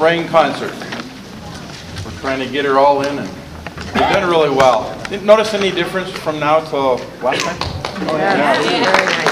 Rain concert. We're trying to get her all in, and we've done really well. Notice any difference from now till last time? Yeah, very